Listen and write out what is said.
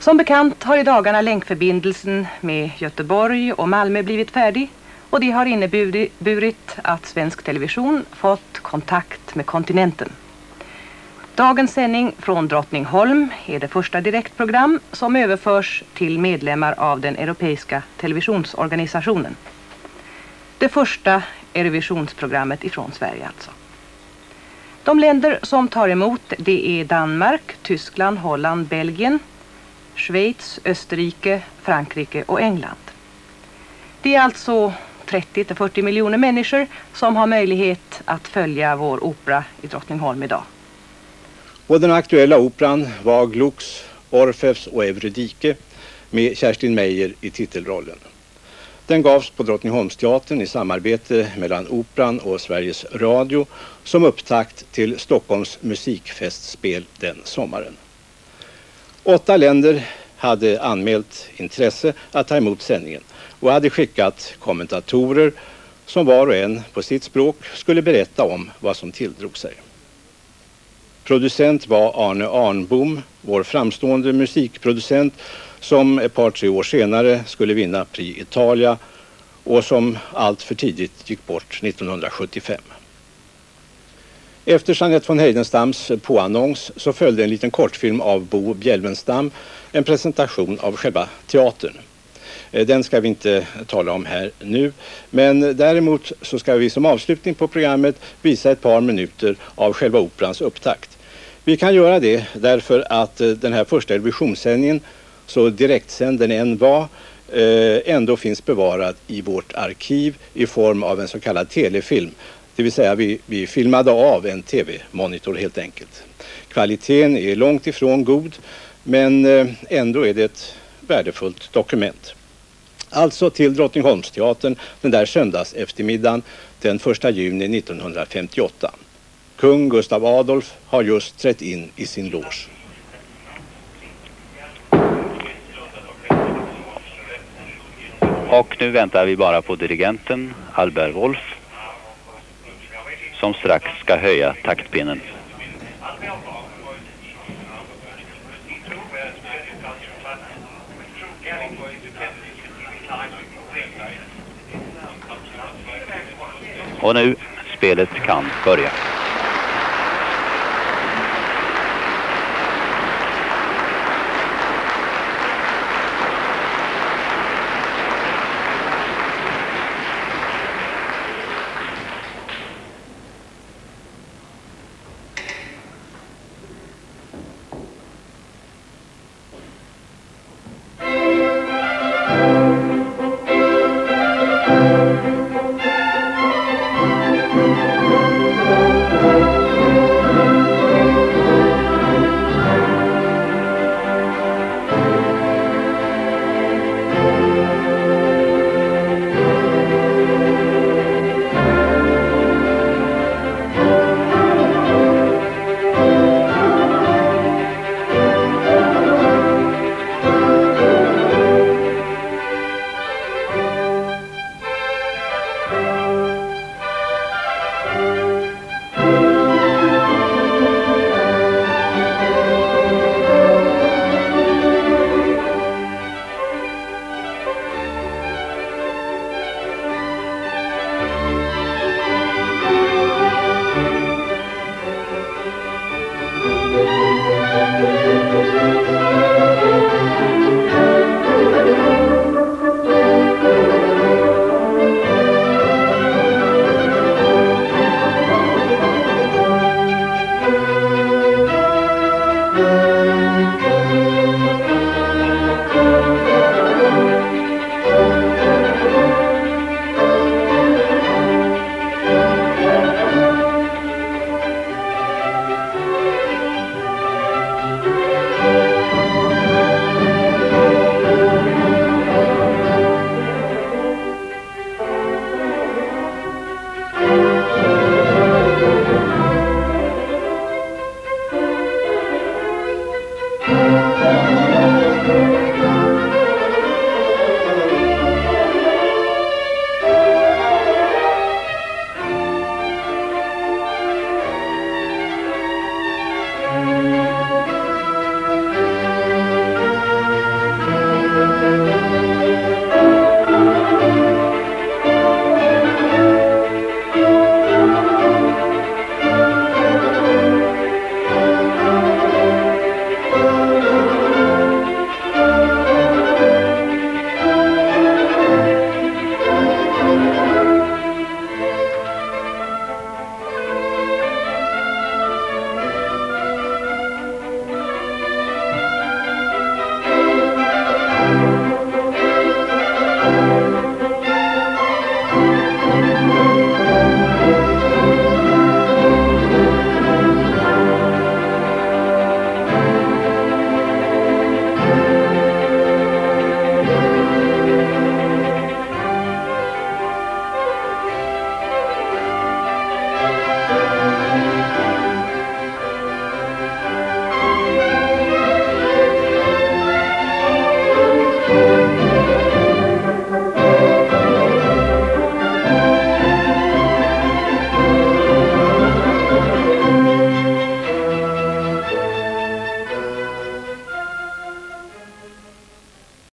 Som bekant har i dagarna länkförbindelsen med Göteborg och Malmö blivit färdig och det har inneburit att svensk television fått kontakt med kontinenten. Dagens sändning från Drottningholm är det första direktprogram som överförs till medlemmar av den europeiska televisionsorganisationen. Det första Eurovisionsprogrammet ifrån Sverige alltså. De länder som tar emot det är Danmark, Tyskland, Holland, Belgien, Schweiz, Österrike, Frankrike och England. Det är alltså 30-40 miljoner människor som har möjlighet att följa vår opera i Drottningholm idag. Och den aktuella operan var Glucks, Orfeus och Eurydike med Kerstin Meijer i titelrollen. Den gavs på Drottningholmsteatern i samarbete mellan Operan och Sveriges Radio som upptakt till Stockholms musikfestspel den sommaren. Åtta länder hade anmält intresse att ta emot sändningen och hade skickat kommentatorer som var och en på sitt språk skulle berätta om vad som tilldrog sig. Producent var Arne Arnbom, vår framstående musikproducent som ett par tre år senare skulle vinna Prix Italia och som allt för tidigt gick bort 1975. Efter Jeanette von Heidenstams påannons så följde en liten kortfilm av Bo Bjelvenstam, en presentation av själva teatern. Eh, den ska vi inte tala om här nu, men däremot så ska vi som avslutning på programmet visa ett par minuter av själva operans upptakt. Vi kan göra det därför att eh, den här första televisionssändningen, så direktsänd den än var, eh, ändå finns bevarad i vårt arkiv i form av en så kallad telefilm. Det vill säga vi, vi filmade av en tv-monitor helt enkelt. Kvaliteten är långt ifrån god men eh, ändå är det ett värdefullt dokument. Alltså till Drottningholmsteatern den där söndags eftermiddagen den 1 juni 1958. Kung Gustav Adolf har just trätt in i sin loge. Och nu väntar vi bara på dirigenten Albert Wolf som strax ska höja taktpinnen. Och nu, spelet kan börja.